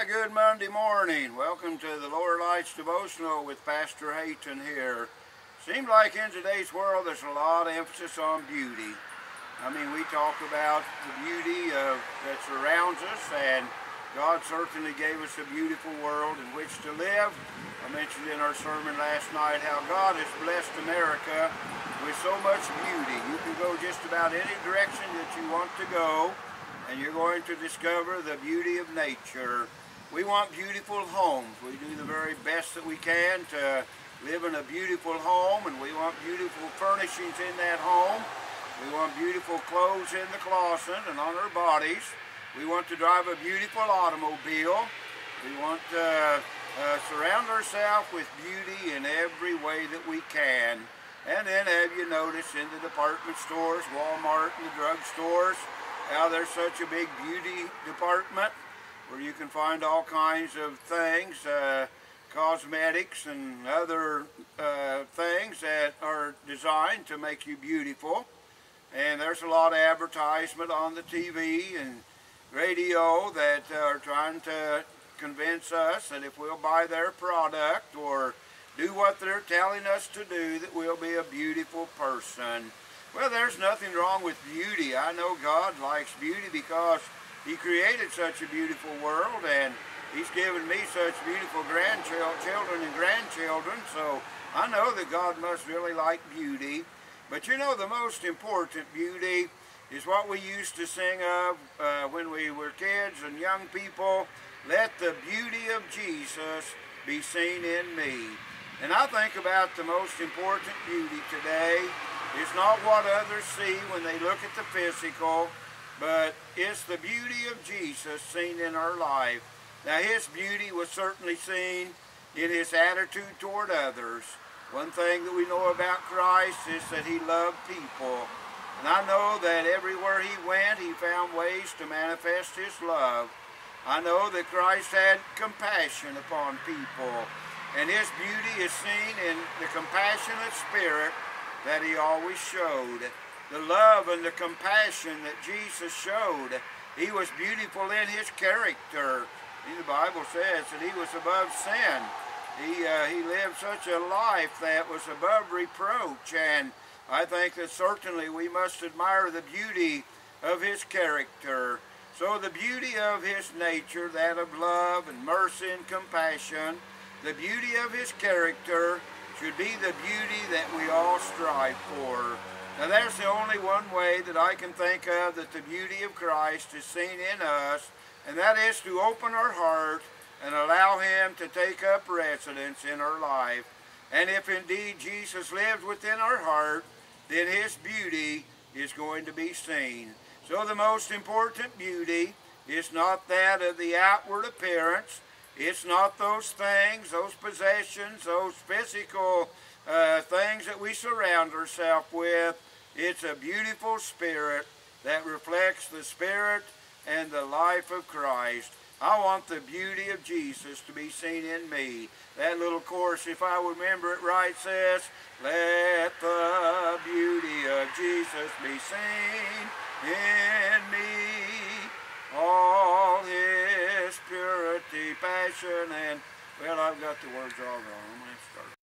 Good Monday morning. Welcome to the Lower Lights Devotional with Pastor Hayton here. Seems like in today's world there's a lot of emphasis on beauty. I mean, we talk about the beauty of, that surrounds us, and God certainly gave us a beautiful world in which to live. I mentioned in our sermon last night how God has blessed America with so much beauty. You can go just about any direction that you want to go, and you're going to discover the beauty of nature. We want beautiful homes. We do the very best that we can to live in a beautiful home, and we want beautiful furnishings in that home. We want beautiful clothes in the closet and on our bodies. We want to drive a beautiful automobile. We want to uh, surround ourselves with beauty in every way that we can. And then have you noticed in the department stores, Walmart and the drug stores, how there's such a big beauty department where you can find all kinds of things, uh, cosmetics and other uh, things that are designed to make you beautiful. And there's a lot of advertisement on the TV and radio that are trying to convince us that if we'll buy their product or do what they're telling us to do, that we'll be a beautiful person. Well, there's nothing wrong with beauty. I know God likes beauty because he created such a beautiful world and He's given me such beautiful grandchildren and grandchildren, so I know that God must really like beauty. But you know, the most important beauty is what we used to sing of uh, when we were kids and young people. Let the beauty of Jesus be seen in me. And I think about the most important beauty today is not what others see when they look at the physical, but it's the beauty of Jesus seen in our life. Now his beauty was certainly seen in his attitude toward others. One thing that we know about Christ is that he loved people. And I know that everywhere he went, he found ways to manifest his love. I know that Christ had compassion upon people. And his beauty is seen in the compassionate spirit that he always showed. The love and the compassion that Jesus showed. He was beautiful in his character. The Bible says that he was above sin. He, uh, he lived such a life that was above reproach. And I think that certainly we must admire the beauty of his character. So the beauty of his nature, that of love and mercy and compassion, the beauty of his character, should be the beauty that we all strive for. Now there's the only one way that I can think of that the beauty of Christ is seen in us, and that is to open our heart and allow Him to take up residence in our life. And if indeed Jesus lives within our heart, then His beauty is going to be seen. So the most important beauty is not that of the outward appearance, it's not those things, those possessions, those physical uh, things that we surround ourselves with. It's a beautiful spirit that reflects the spirit and the life of Christ. I want the beauty of Jesus to be seen in me. That little chorus, if I remember it right, says, Let the beauty of Jesus be seen in me. All his purity, passion, and, well, I've got the words all wrong.